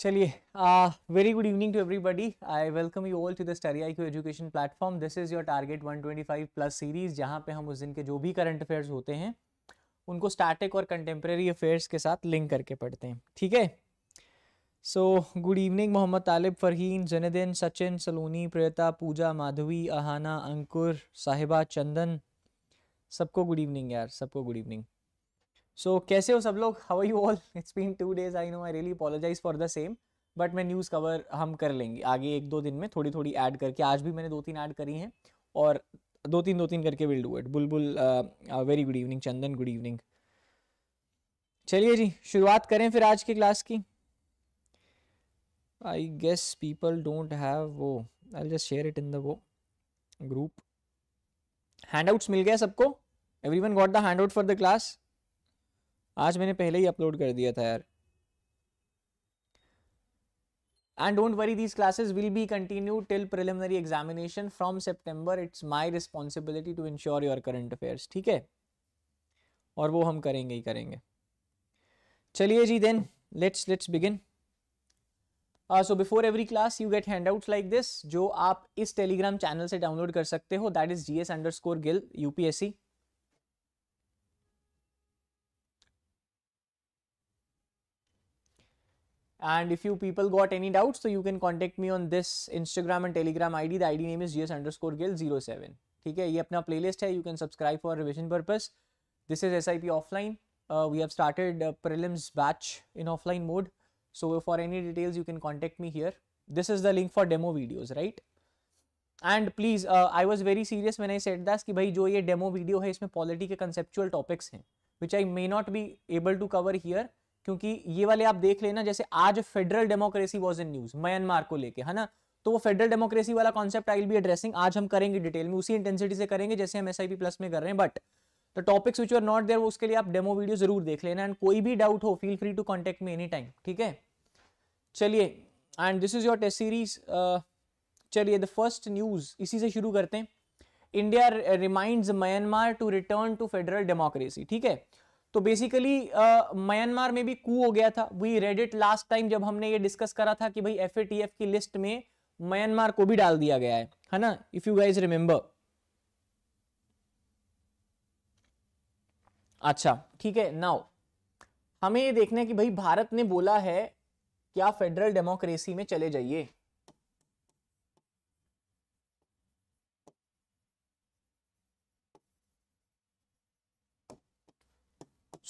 चलिए very good evening to everybody I welcome you all to the study I Q education platform this is your target 125 plus series जहाँ पे हम उस दिन के जो भी करंट अफेयर्स होते हैं, उनको स्टैटिक और कंटेम्प्रेरी अफेयर्स के साथ लिंक करके पढ़ते हैं। ठीक है? So good evening Mohammad Talib, Farheen Zainuddin Sachin, Saloni Priyata Pooja, Madhavi, Ahana, Ankur, Sahiba, Chandan. सबको गुड इवनिंग यार, सबको गुड इवनिंग सो so, कैसे हो सब लोग? How you all it's been two days I know I really apologise for the same but मैं news cover हम कर लेंगे। आगे एक दो दिन में थोड़ी थोड़ी ऐड करके आज भी मैंने दो तीन ऐड करी हैं और दो तीन दो तीन करके will do it Bulbul very good evening Chandan good evening चलिए जी शुरुआत करें फिर आज की क्लास की। I guess people don't have वो I just share it in the वो ग्रुप हैंडआउट्स मिल गया सबको? Everyone got the handout for the class आज मैंने पहले ही अपलोड कर दिया था यार। And don't worry these classes will be continue till preliminary examination from September it's my responsibility to ensure your current affairs ठीक है? और वो हम करेंगे ही करेंगे। चलिए जी then let's let's begin so before every class you get handout like this जो आप इस टेलीग्राम चैनल से डाउनलोड कर सकते हो। That is G S underscore Gill Gill UPSC and if you people got any doubts so you can contact me on this instagram and telegram id the id name is gs underscore gill 07 ठीक है ये अपना playlist है you can subscribe for revision purpose this is sip offline uh, we have started uh, prelims batch in offline mode so for any details you can contact me here this is the link for demo videos right and please I was very serious मैंने set दैस कि भाई जो ये demo video है इसमें polity के conceptual topics हैं which I may not be able to cover here क्योंकि ये वाले आप देख लेना, जैसे आज federal democracy was in news Myanmar को लेके, है ना? तो वो फेडरल डेमोक्रेसी वाला कॉन्सेप्ट आई बी एड्रेसिंग आज हम करेंगे डिटेल में, उसी इंटेंसिटी से करेंगे, जैसे हम एस प्लस में कर रहे हैं but the topics which are not there उसके लिए आप डेमो वीडियो ज़रूर देख लेना एंड कोई भी डाउट हो feel free to contact me any time ठीक है? चलिए and this is your test series चलिए द फ़र्स्ट न्यूज़ इसी से शुरू करते हैं। India remind Myanmar to return to federal democracy ठीक है? तो बेसिकली म्यांमार में भी कू हो गया था। We read it last time जब हमने ये डिस्कस करा था कि भाई एफएटीएफ की लिस्ट में म्यांमार को भी डाल दिया गया है है ना? इफ़ यू गाइज़ रिमेंबर अच्छा ठीक है नाउ हमें ये देखना है कि भाई भारत ने बोला है, क्या फेडरल डेमोक्रेसी में चले जाइए?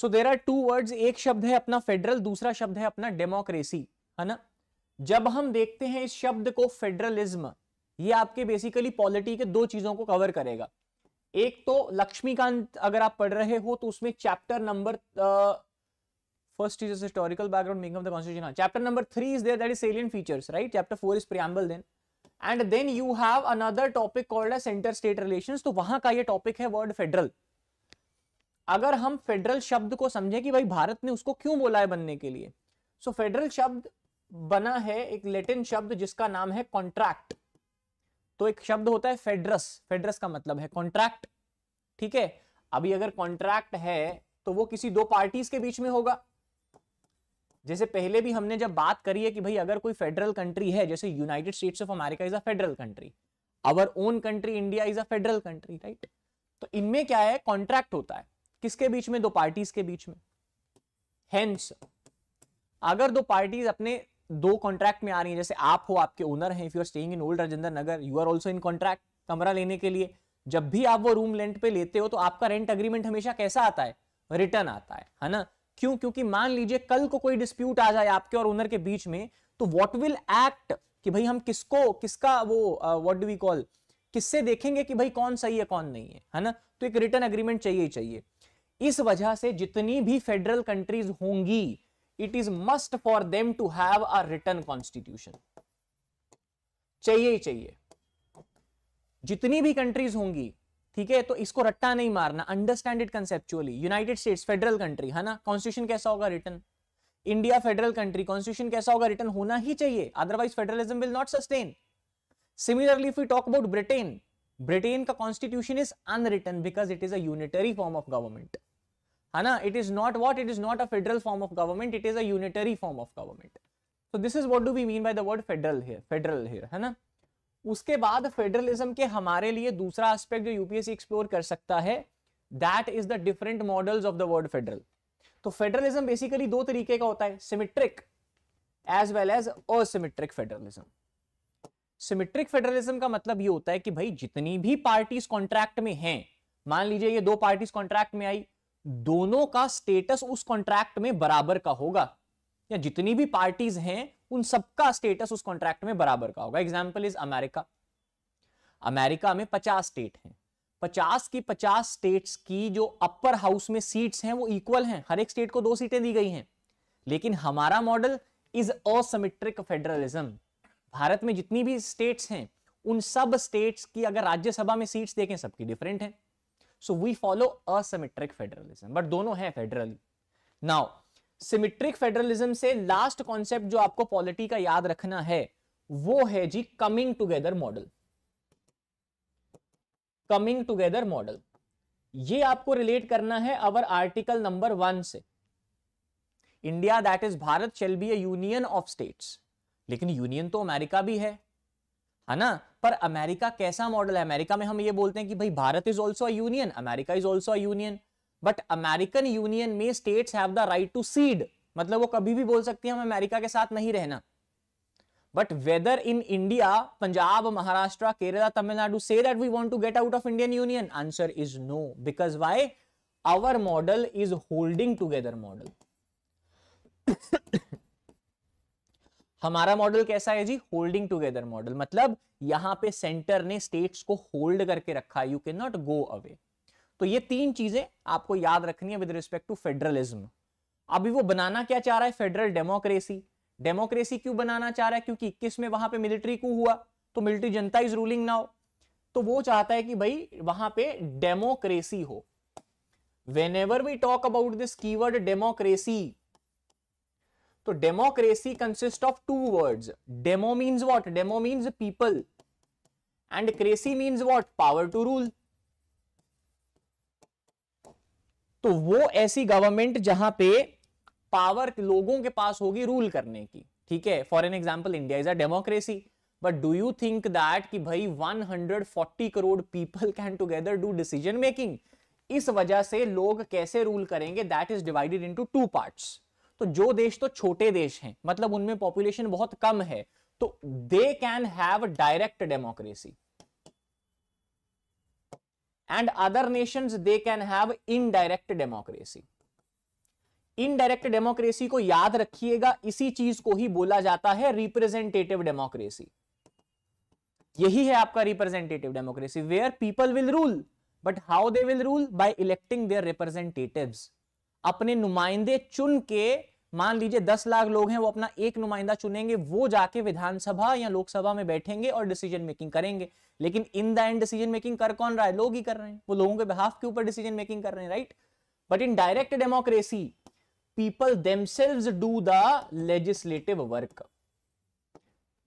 So there are two words एक शब्द है अपना फेडरल दूसरा शब्द है अपना डेमोक्रेसी है ना? जब हम देखते हैं इस शब्द को फेडरलिज्म ये आपके बेसिकली पॉलिटी के दो चीज़ों को कवर करेगा। एक तो लक्ष्मीकांत, अगर आप पढ़ रहे हो तो उसमें chapter number first is historical background making of the constitution chapter number three is there that is salient features right chapter four is preamble then and then you have another topic called centre state relations तो वहाँ का ये topic है word federal अगर हम federal शब्द को समझे कि भाई भारत ने उसको क्यों बोला है बनने के लिए? सो so, फेडरल शब्द बना है एक लेटिन शब्द जिसका नाम है कॉन्ट्रैक्ट तो एक शब्द होता है फेडरस. फेडरस का मतलब है कॉन्ट्रैक्ट ठीक है? अभी अगर कॉन्ट्रैक्ट है तो वो किसी दो पार्टीज़ के बीच में होगा. जैसे पहले भी हमने जब बात करी है कि भाई अगर कोई फेडरल कंट्री है जैसे United States of America is a federal country our own country India is a federal country right तो इनमें क्या है? कॉन्ट्रैक्ट होता है. किसके बीच में? दो पार्टीज़ के बीच में। हेंस अगर दो पार्टीज़ अपने दो कॉन्ट्रैक्ट में आ रही है, जैसे आप हो, आपके ओनर हैं if you are staying in old Rajendra Nagar you are also in contract कमरा लेने के लिए। जब भी आप वो रूम रेंट पे लेते हो तो आपका रेंट अग्रीमेंट हमेशा कैसा आता है? रिटर्न आता है है ना? क्यों? क्योंकि मान लीजिए कल को कोई डिस्प्यूट आ जाए आपके और ओनर के बीच में तो व्हाट विल एक्ट कि भाई हम किसको, किसका वो व्हाट डू वी कॉल किससे देखेंगे कि भाई कौन सही है, कौन नहीं है है ना? तो एक रिटर्न अग्रीमेंट चाहिए ही चाहिए। इस वजह से जितनी भी फेडरल कंट्रीज़ होंगी it is must for them to have a written constitution चाहिए ही चाहिए। जितनी भी कंट्रीज़ होंगी, ठीक है तो इसको रट्टा नहीं मारना understand it conceptually United States federal country है ना? कॉन्स्टिट्यूशन कैसा होगा written India federal country constitution कैसा होगा रिटर्न होना ही चाहिए otherwise federalism will not sustain similarly if talk about Britain Britain का constitution is unwritten because it is a unitary form of government है ना? It is not what it is not a federal form of government it is a unitary form of government तो this is what do we mean by the word federal here federal here है ना? उसके बाद federalism के हमारे लिए दूसरा aspect जो यूपीएससी एक्सप्लोर कर सकता है that is the different models of the word federal तो फेडरलिज्म बेसिकली दो तरीके का होता है symmetric as well as asymmetric federalism symmetric federalism का मतलब ये होता है कि भाई जितनी भी पार्टीज़ कॉन्ट्रैक्ट में हैं, मान लीजिए ये दो पार्टीज़ कॉन्ट्रैक्ट में आई दोनों का स्टेटस उस कॉन्ट्रैक्ट में बराबर का होगा। या जितनी भी पार्टीज़ हैं, उन सबका स्टेटस उस कॉन्ट्रैक्ट में बराबर का होगा। एग्ज़ाम्पल इज़ अमेरिका अमेरिका में 50 स्टेट हैं। 50 की 50 स्टेट्स की जो अपर हाउस में सीट्स हैं, वो इक्वल हैं। हर एक स्टेट को दो सीटें दी गई हैं। लेकिन हमारा model is asymmetric federalism Bharat में जितनी भी स्टेट्स हैं, उन सब स्टेट्स की अगर राज्यसभा में सीट्स देखें, सबकी डिफरेंट है। So we follow asymmetric federalism but दोनों है फेडरल नाउ सिमिट्रिक फेडरलिज्म से लास्ट कॉन्सेप्ट जो आपको पॉलिटी का याद रखना है, वो है जी coming together model coming together model ये आपको रिलेट करना है अवर आर्टिकल नंबर वन से. India that is Bharat shall be a union of states लेकिन यूनियन तो अमेरिका भी है। है ना? पर अमेरिका कैसा मॉडल है? अमेरिका में हम ये बोलते हैं कि भाई, Bharat is also union America is also union but American union में states have the right to secede मतलब वो कभी भी बोल सकती है, हम अमेरिका के साथ नहीं रहना. But whether in India Punjab Maharashtra Kerala Tamil Nadu say that we want to get out of Indian union answer is no because why our model is holding together model हमारा model कैसा है जी? Holding together model मतलब यहाँ पे centre ने states को hold करके रखा you can not go away तो ये तीन चीज़ें आपको याद रखनी है विद रिस्पेक्ट टू फेडरलिज्म अभी वो बनाना क्या चाह रहा है? फेडरल डेमोक्रेसी डेमोक्रेसी क्यों बनाना चाह रहा है? क्योंकि इक्कीस में वहाँ पे मिलिट्री को हुआ तो military Janata is ruling now तो वो चाहता है कि भाई वहाँ पे डेमोक्रेसी हो. Whenever we talk about this keyword democracy तो democracy consist of two words demo means what demo means people and cracy means what power to rule तो वो ऐसी गवर्नमेंट जहाँ पे पावर लोगों के पास होगी रूल करने की। ठीक है? For an example India is a democracy but do you think that कि भाई 140 crore people can together do decision making इस वजह से लोग कैसे रूल करेंगे? That is divided into two parts तो जो देश तो छोटे देश हैं मतलब उनमें पॉपुलेशन बहुत कम है तो they can have direct democracy and other nations they can have indirect democracy indirect democracy को याद रखिएगा, इसी चीज़ को ही बोला जाता है रिप्रेजेंटेटिव डेमोक्रेसी यही है आपका representative democracy where people will rule but how they will rule by electing their representatives अपने नुमाइंदे चुन के मान लीजिए दस लाख लोग हैं, वो अपना एक नुमाइंदा चुनेंगे, वो जाके विधानसभा या लोकसभा में बैठेंगे और डिसीज़न मेकिंग करेंगे। लेकिन in the end decision making कर कौन रहा है? लोग ही कर रहे हैं। वो लोगों के बिहाफ के ऊपर डिसीज़न मेकिंग कर रहे हैं right but in direct democracy people themselves do the legislative work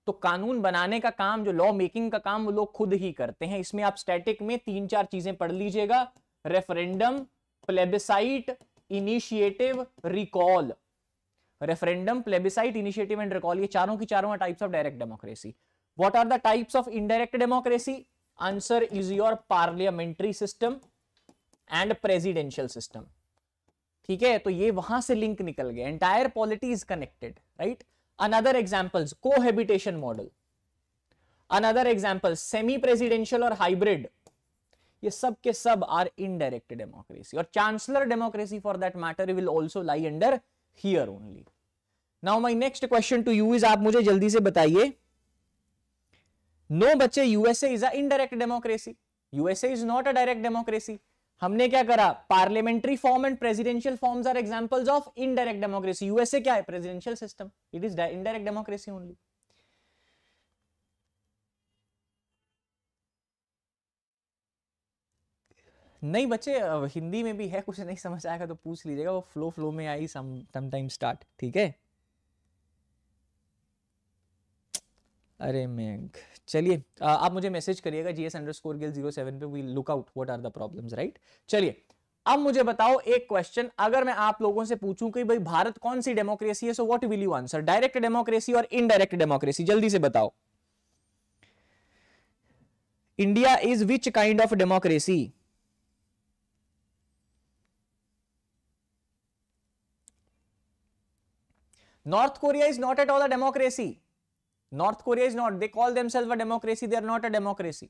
तो कानून बनाने का काम, जो लॉ मेकिंग का काम, वो लोग खुद ही करते हैं। इसमें आप स्टैटिक में तीन चार चीज़ें पढ़ लीजिएगा। Referendum plebiscite initiative recall referendum plebiscite initiative and recall ये चारों की चारों types of direct democracy what are the types of indirect democracy answer is your parliamentary system and presidential system ठीक है? तो ये वहाँ से लिंक निकल गया. Entire polity is connected right another examples cohabitation model another example semi presidential और hybrid ये सब के सब आर इनडायरेक्ट डेमोक्रेसी और chancellor democracy for that matter will also lie under here only now my next question to you is आप मुझे जल्दी से बताइए नो बच्चे USA is a indirect democracy USA is not a direct democracy हमने क्या करा? Parliamentary form and presidential forms are examples of indirect democracy USA क्या है? Presidential system it is indirect democracy only नहीं बच्चे हिंदी में भी है, कुछ नहीं समझ आएगा तो पूछ लीजिएगा, वो फ्लो फ्लो में आई सम टाइम स्टार्ट ठीक है? अरे मैं चलिए आप मुझे मैसेज करिएगा G S under score Gill zero seven पे we look out what are the problems right चलिए, अब मुझे बताओ एक क्वेश्चन अगर मैं आप लोगों से पूछूँ कि भाई भारत कौन सी डेमोक्रेसी है so what will you answer direct democracy और इनडायरेक्ट डेमोक्रेसी जल्दी से बताओ। India is which kind of democracy North Korea is not at all a democracy. North Korea is not. They call themselves a democracy. They are not a democracy.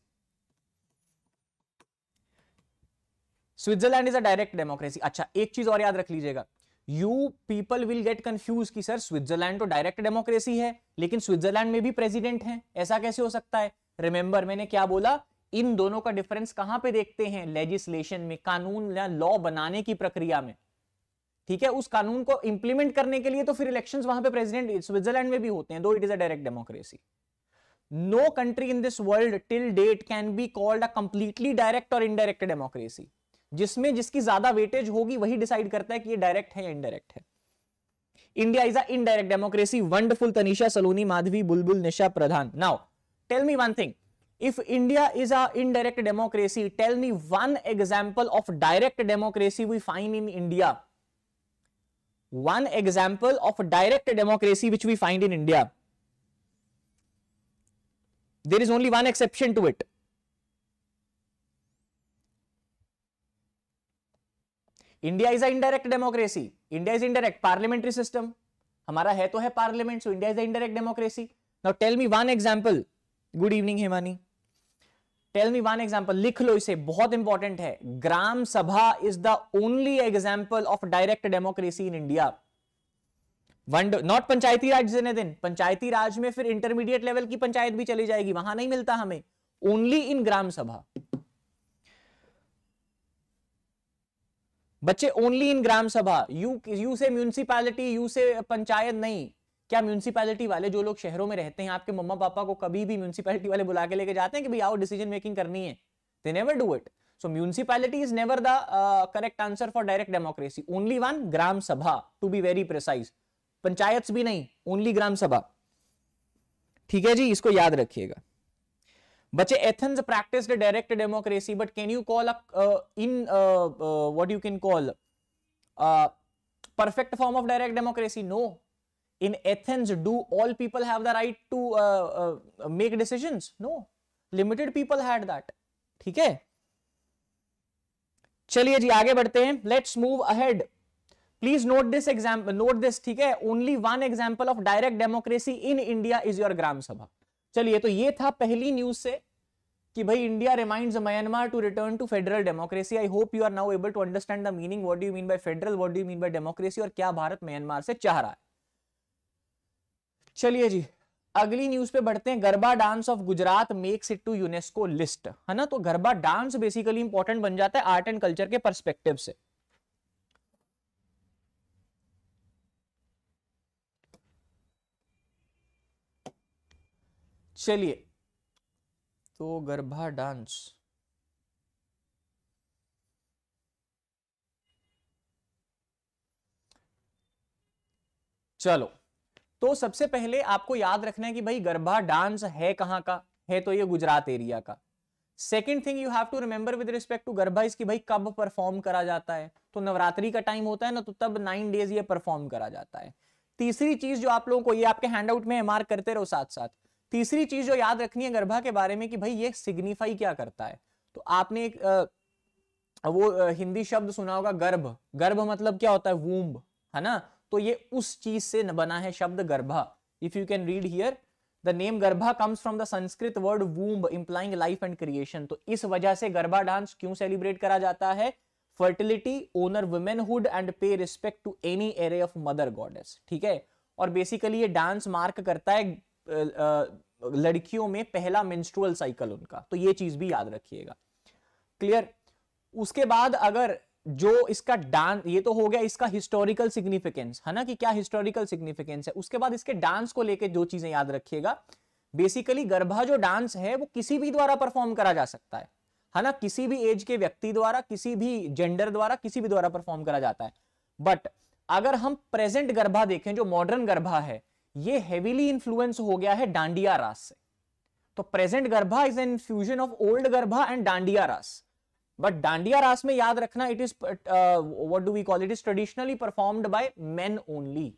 Switzerland is a direct democracy अच्छा एक चीज़ और याद रख लीजिएगा you people will get confuse कि sir Switzerland तो direct democracy है लेकिन स्विट्जरलैंड में भी प्रेसिडेंट है ऐसा कैसे हो सकता है रिमेंबर मैंने क्या बोला इन दोनों का डिफरेंस कहाँ पे देखते हैं? लेजिस्लेशन में, कानून या लॉ बनाने की प्रक्रिया में। ठीक है, उस कानून को इंप्लीमेंट करने के लिए तो फिर इलेक्शन वहाँ पे प्रेसिडेंट स्विट्जरलैंड में भी होते हैं दो it is a direct democracy no country in this world till date can be called a completely direct और इनडायरेक्ट डेमोक्रेसी जिसमें जिसकी ज़्यादा वेटेज होगी, वही डिसाइड करता है कि ये डायरेक्ट है या इनडायरेक्ट है. India is a indirect democracy wonderful Tanisha Saloni Madhavi Bulbul Nisha Pradhan now tell me one thing if india is a indirect democracy, tell me one example of direct democracy we find in india. One example of a direct democracy which we find in India. There is only one exception to it. India is a indirect democracy. India is indirect parliamentary system. हमारा है तो है parliament so India is the indirect democracy now tell me one example good evening Hemani tell me one example लिख लो इसे बहुत important है gram sabha is the only example of direct democracy in India one not panchayati raj जितने दिन पंचायती राज में फिर intermediate level की पंचायत भी चली जाएगी वहाँ नहीं मिलता हमें ओनली इन ग्राम सभा बच्चे only in gram sabha you you say municipality you say panchayat नहीं क्या म्यूनसिपैलिटी वाले जो लोग शहरों में रहते हैं, आपके मम्मा पापा को कभी भी म्यूनसिपैलिटी वाले बुला के लेके जाते हैं कि भाई आओ डिसीज़न मेकिंग करनी है। They never do it so municipality is never the correct answer for direct democracy only one gram sabha to be very precise panchayat भी नहीं ओनली ग्राम सभा ठीक है जी, इसको याद रखिएगा। बच्चे Athens practice direct democracy but can you call in what you can call perfect form of direct democracy no in Athens, do all people have the right to uh, uh, make decisions? No. Limited people had that. ठीक है? चलिए जी आगे बढ़ते हैं। Let's move ahead please note this example note this ठीक है? Only one example of direct democracy in India is your gram sabha चलिए तो ये था पहली न्यूज़ से कि भाई India reminds Myanmar to return to federal democracy I hope you are now able to understand the meaning what do mean by federal what do mean by democracy और क्या भारत म्यांमार से चाह रहा है? चलिए जी, अगली न्यूज़ पे बढ़ते हैं। Garba dance of Gujarat makes it to UNESCO list है ना? तो गरबा डांस बेसिकली इंपॉर्टेंट बन जाता है आर्ट एंड कल्चर के परस्पेक्टिव से। चलिए तो गरबा डांस चलो तो सबसे पहले आपको याद रखना है कि भाई गरबा डांस है कहाँ का? है तो ये गुजरात एरिया का। Second thing you have to remember with respect to garba इसकी भाई कब परफॉर्म करा जाता है? तो नवरात्रि का टाइम होता है ना तो तब नाइन डेज़ ये परफॉर्म करा जाता है। तीसरी चीज़ जो आप लोगों को, ये आपके हैंड आउट में मार्क करते रहो साथ साथ तीसरी चीज़ जो याद रखनी है गरबा के बारे में कि भाई ये सिग्निफाई क्या करता है? तो आपने एक वो हिंदी शब्द सुना होगा, गर्भ। गर्भ मतलब क्या होता है? वूम्ब है ना? तो ये उस चीज़ से बना है शब्द गर्भा। If you can read here the name garbha comes from the Sanskrit word womb implying life and creation तो इस वजह से गरबा डांस क्यों सेलिब्रेट करा जाता है? Fertility honour womanhood and pay respect to any array of mother goddess ठीक है? और बेसिकली ये डांस मार्क करता है लड़कियों में पहला मिंस्ट्रुअल साइकिल उनका। तो ये चीज़ भी याद रखिएगा। क्लियर उसके बाद अगर जो इसका डांस, ये तो हो गया इसका हिस्टोरिकल सिग्निफिकेंस है ना कि क्या हिस्टोरिकल सिग्निफिकेंस है? उसके बाद इसके डांस को लेके जो चीज़ें याद रखिएगा बेसिकली गरबा जो डांस है, वो किसी भी द्वारा परफॉर्म करा जा सकता है। है ना? किसी भी एज के व्यक्ति द्वारा, किसी भी जेंडर द्वारा, किसी भी द्वारा परफॉर्म करा जाता है। बट अगर हम प्रेजेंट गरबा देखें, जो मॉडर्न गरबा है, ये हेवीली इंफ्लुएंस हो गया है डांडिया रास से। तो present garba is an fusion of old garba and dandiya raas. But dandiya raas में याद रखना it is what do we call it is traditionally performed by men only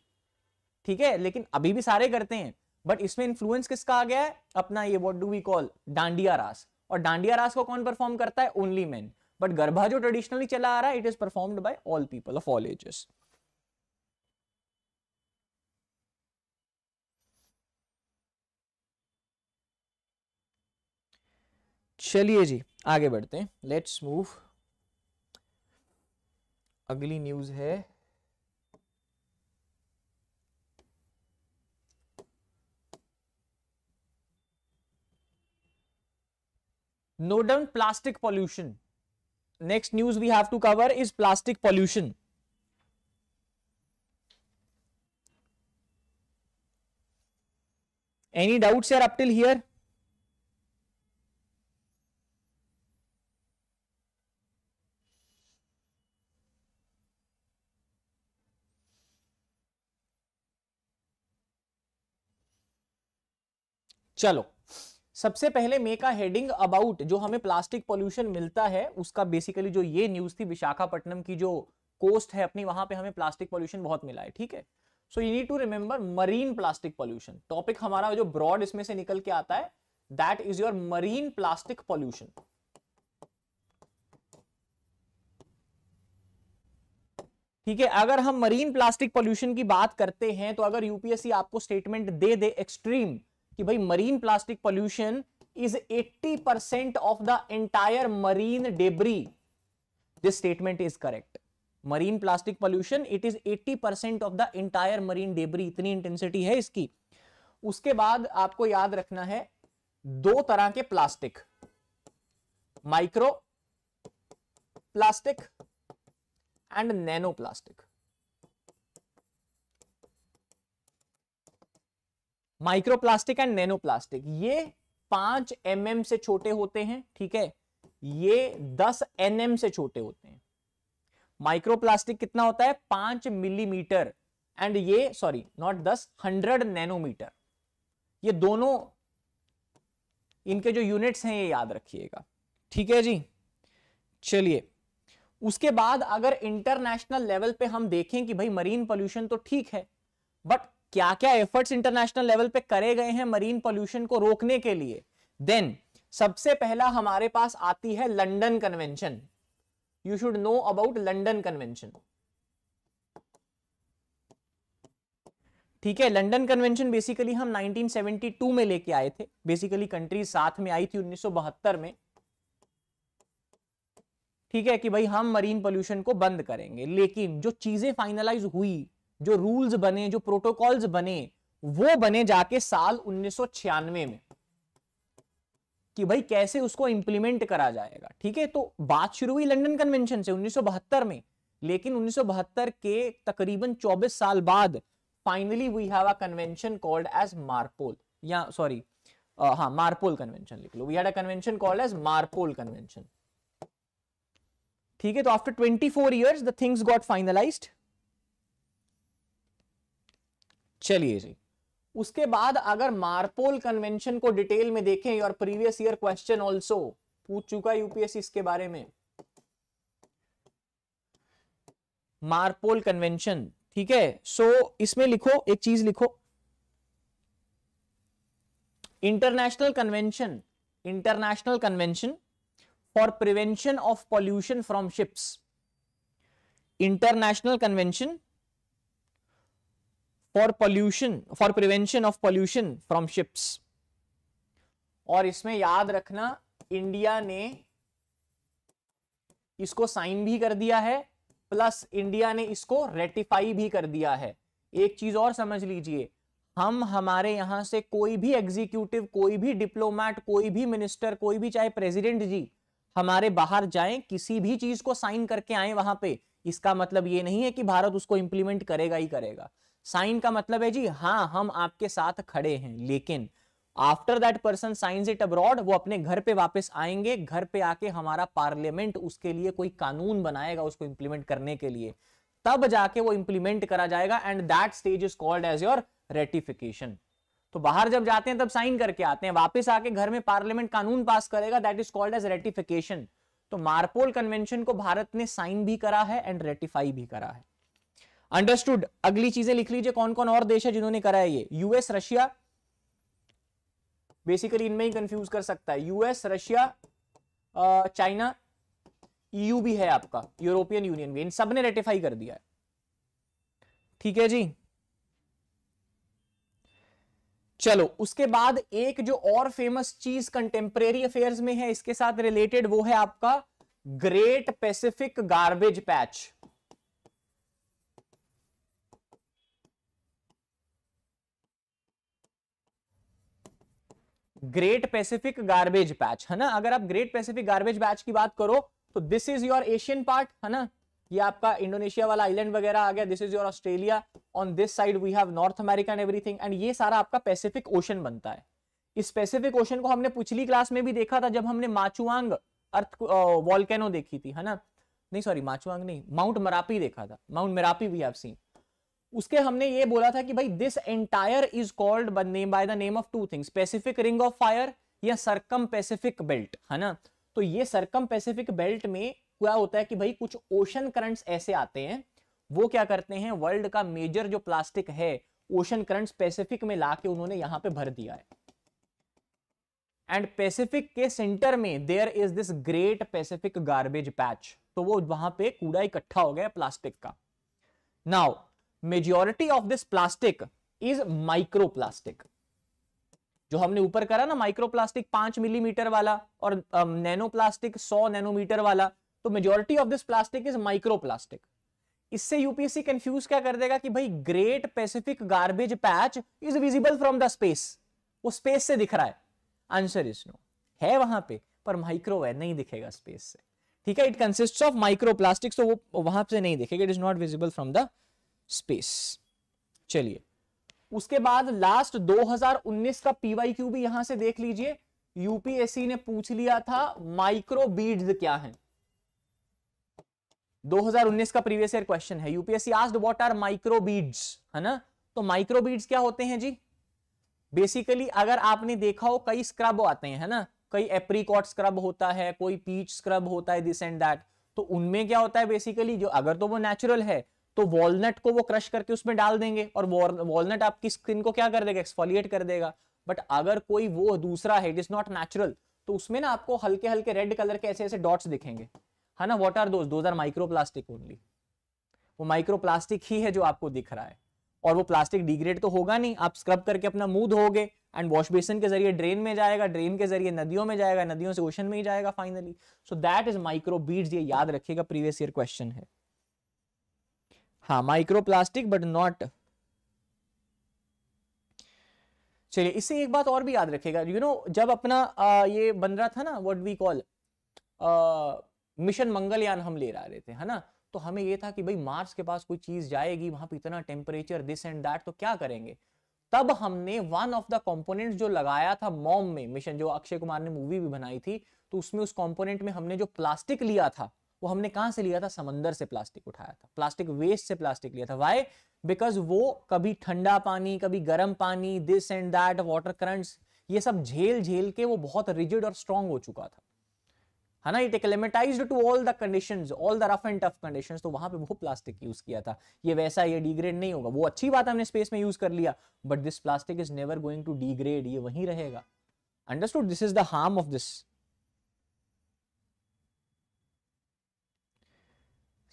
ठीक है? लेकिन अभी भी सारे करते हैं। बट इसमें इन्फ्लुएंस किसका आ गया है? अपना ये what do we call dandiya raas और डांडिया रास को कौन परफॉर्म करता है? ओनली मेन बट गरबा जो ट्रेडिशनली चला आ रहा है it is performed by all people of all ages चलिए जी, आगे बढ़ते हैं। लेट्स मूव अगली न्यूज़ है। Note down plastic pollution next news we have to cover is plastic pollution any doubts यार अपटिल हियर चलो, सबसे पहले मे का हेडिंग अबाउट जो हमें प्लास्टिक पॉल्यूशन मिलता है, उसका बेसिकली जो ये न्यूज़ थी विशाखापट्टनम की जो कोस्ट है, अपनी वहाँ पे हमें प्लास्टिक पॉल्यूशन बहुत मिला है, ठीक है? So you need to remember marine plastic pollution topic हमारा जो ब्रॉड इसमें से निकल के आता है that is your marine plastic pollution ठीक है, अगर हम मरीन प्लास्टिक पॉल्यूशन की बात करते हैं तो अगर यूपीएससी आपको स्टेटमेंट दे दे एक्सट्रीम कि भाई marine plastic pollution is 80 percent of the entire marine debris this statement is correct marine plastic pollution it is 80 percent of the entire marine debris इतनी इंटेंसिटी है इसकी। उसके बाद आपको याद रखना है दो तरह के plastic micro plastic and nano plastic microplastic and nano plastic ये पाँच एम mm से छोटे होते हैं, ठीक है? ये दस एन mm से छोटे होते हैं। माइक्रोप्लास्टिक कितना होता है? पाँच मिलीमीटर, एंड ये, सॉरी, नॉट दस, हंड्रेड नैनोमीटर। ये दोनों, इनके जो यूनिट्स हैं, ये याद रखिएगा। ठीक है जी? चलिए, उसके बाद अगर इंटरनेशनल लेवल पे हम देखें कि भाई, मरीन पोल्यूशन तो ठीक है, बट क्या क्या एफर्ट्स इंटरनेशनल लेवल पे करे गए हैं मरीन पोल्यूशन को रोकने के लिए? देन सबसे पहला हमारे पास आती है London convention you should know about London convention ठीक है लंदन कन्वेंशन बेसिकली हम 1972 में लेके आए थे. बेसिकली कंट्रीज़ साथ में आई थी 1972 में. ठीक है कि भाई हम मरीन पोल्यूशन को बंद करेंगे. लेकिन जो चीज़ें फाइनलाइज हुई जो रूल्स बने, जो प्रोटोकॉल्स बने, वो बने जाके साल उन्नीस सौ छियानवे में कि भाई कैसे उसको इंप्लीमेंट करा जाएगा, ठीक है? तो बात शुरू हुई लंदन कन्वेंशन से 1972 में, लेकिन 1972 के तकरीबन 24 साल बाद finally we have a convention called as MARPOL या सॉरी हाँ मार्पोल कन्वेंशन लिख लो। We had a convention called as MARPOL convention ठीक है? तो after 24 years the things got finalised चलिए जी। उसके बाद अगर मार्पोल कन्वेंशन को डिटेल में देखें और प्रीवियस ईयर क्वेश्चन ऑल्सो पूछ चुका है यूपीएससी इसके बारे में। मार्पोल कन्वेंशन ठीक है? सो so, इसमें लिखो एक चीज़ लिखो। International convention international convention for prevention of pollution from ships. International convention for pollution for prevention of pollution from ships और इसमें याद रखना इंडिया ने इसको साइन भी कर दिया है प्लस इंडिया ने इसको रेटिफाई भी कर दिया है। एक चीज़ और समझ लीजिए, हम हमारे यहाँ से कोई भी एग्जीक्यूटिव कोई भी डिप्लोमैट कोई भी मिनिस्टर कोई भी चाहे प्रेसिडेंट जी, हमारे बाहर जाएँ, किसी भी चीज़ को साइन करके आए वहाँ पे। इसका मतलब ये नहीं है कि भारत उसको इंप्लीमेंट करेगा ही करेगा। साइन का मतलब है जी हाँ हम आपके साथ खड़े हैं, लेकिन after that person science it abroad वो अपने घर पे वापस आएँगे, घर पे आके हमारा पार्लियामेंट उसके लिए कोई कानून बनाएगा उसको इंप्लीमेंट करने के लिए। तब जाके वो इंप्लीमेंट करा जाएगा and that stage is called as your ratification तो बाहर जब जाते हैं, तब साइन करके आते हैं, वापस आके घर में पार्लियामेंट कानून पास करेगा that is called as ratification तो मार्पोल कन्वेंशन को भारत ने साइन भी करा है एंड रेटिफाई भी करा है। अंडरस्टूड अगली चीज़ें लिख लीजिए कौन कौन और देश है जिन्होंने करा है ये? यूएस रशिया बेसिकली इनमें ही कंफ्यूज कर सकता है। यूएस रशिया चाइना ईयू भी है आपका। यूरोपियन यूनियन भी। इन सबने रेटिफाई कर दिया है। ठीक है जी? चलो, उसके बाद एक जो और फ़ेमस चीज़ कंटेम्परेरी अफेयर्स में है, इसके साथ रिलेटेड वो है आपका great Pacific garbage patch great Pacific garbage patch है ना? अगर आप ग्रेट पैसिफिक गार्बेज पैच की बात करो तो this is your Asian part है ना? ये आपका इंडोनेशिया वाला आइलैंड वगैरह आ गया this is your Australia on this side we have North America and everything and ये सारा आपका पैसिफिक ओशन बनता है। इस पैसिफिक ओशन को हमने पिछली क्लास में भी देखा था, जब हमने माचुआंग अर्थ वॉल्केनो देखी थी, है ना? नहीं सॉरी माचुआंग नहीं माउंट मरापी देखा था। Mount Merapi we have seen उसके हमने ये बोला था कि भाई this entire is called by the name of two things Pacific ring of fire या सरकम पैसिफिक बेल्ट है ना? तो ये सरकम पैसिफिक बेल्ट में क्या होता है कि भाई, कुछ ओशन करंट्स ऐसे आते हैं, वो क्या करते हैं वर्ल्ड का मेजर जो प्लास्टिक है ओशन करंट्स पैसिफिक में लाके उन्होंने यहाँ पे भर दिया है। एंड पैसिफिक के सेंटर में there is this great Pacific garbage patch तो वो वहाँ पे कूड़ा इकट्ठा हो गया प्लास्टिक का। Now majority of this plastic is micro plastic जो हमने ऊपर करा ना माइक्रो प्लास्टिक पाँच मिलीमीटर वाला और नैनो प्लास्टिक सौ नैनोमीटर वाला तो majority of this plastic is micro plastic इससे यूपीएससी कंफ्यूज क्या कर देगा कि भाई great Pacific garbage patch is visible from the space वो स्पेस से दिख रहा है। आंसर इज़ नो है वहाँ पे, पर माइक्रो है नहीं दिखेगा स्पेस से। ठीक है? It consist of micro plastic तो वो वहाँ से नहीं दिखेगा। It is not visible from the space चलिए। उसके बाद लास्ट 2019 का पीवाईक्यू भी यहाँ से देख लीजिए। यूपीएससी ने पूछ लिया था माइक्रो बीड्स क्या है? 2019 का प्रीवियस ईयर क्वेश्चन है। UPSC asked what are micro beads है ना? तो माइक्रो बीड्स क्या होते हैं जी? बेसिकली अगर आपने देखा हो, कई स्क्रब आते हैं, है ना? कई एप्रीकॉट स्क्रब होता है, कोई पीच स्क्रब होता है दिस एंड दैट तो उनमें क्या होता है बेसिकली जो अगर तो वो नेचुरल है तो वॉलनट को वो क्रश करके उसमें डाल देंगे और वॉलनट आपकी स्किन को क्या कर देगा एक्सफोलिएट कर देगा। बट अगर कोई वो दूसरा है इट इज़ नॉट नेचुरल तो उसमें ना आपको हल्के हल्के रेड कलर के ऐसे ऐसे डॉट्स दिखेंगे। है ना what are those are micro plastic only वो माइक्रो प्लास्टिक ही है जो आपको दिख रहा है। और वो प्लास्टिक डिग्रेड तो होगा नहीं। आप स्क्रब करके अपना मुँह धोगे एंड वॉश बेसिन के ज़रिए ड्रेन में जाएगा ड्रेन के ज़रिए नदियों में जाएगा, नदियों से ओशन में ही जाएगा finally so that is micro beads ये याद रखिएगा प्रीवियस ईयर क्वेश्चन है। हाँ माइक्रो प्लास्टिक बट नॉट चलिए इससे एक बात और भी याद रखेगा यू you नो know, जब अपना आ, ये बन रहा था ना what we call mission Mangalyaan हम ले रहे थे है ना? तो हमें ये था कि भाई मार्स के पास कोई चीज़ जाएगी वहाँ पे इतना टेम्परेचर दिस एंड दैट तो क्या करेंगे? तब हमने वन ऑफ़ द कंपोनेंट जो लगाया था मॉम में मिशन जो अक्षय कुमार ने मूवी भी बनाई थी तो उसमें उस कंपोनेंट में हमने जो प्लास्टिक लिया था वो हमने कहाँ से लिया था? समंदर से प्लास्टिक उठाया था। प्लास्टिक वेस्ट से प्लास्टिक लिया था। वाई बिकॉज़ वो कभी ठंडा पानी, कभी गर्म पानी this and that water currents ये सब झेल झेल के वो बहुत रिजिड और स्ट्रांग हो चुका था। है ना? It acclimatised to all the conditions all the rough and tough condition तो वहाँ पे वो प्लास्टिक यूज़ किया था। ये वैसा ये डिग्रेड नहीं होगा। वो अच्छी बात हमने स्पेस में यूज़ कर लिया। But this plastic is never going to degrade ये वहीं रहेगा। Understood this is the harm of this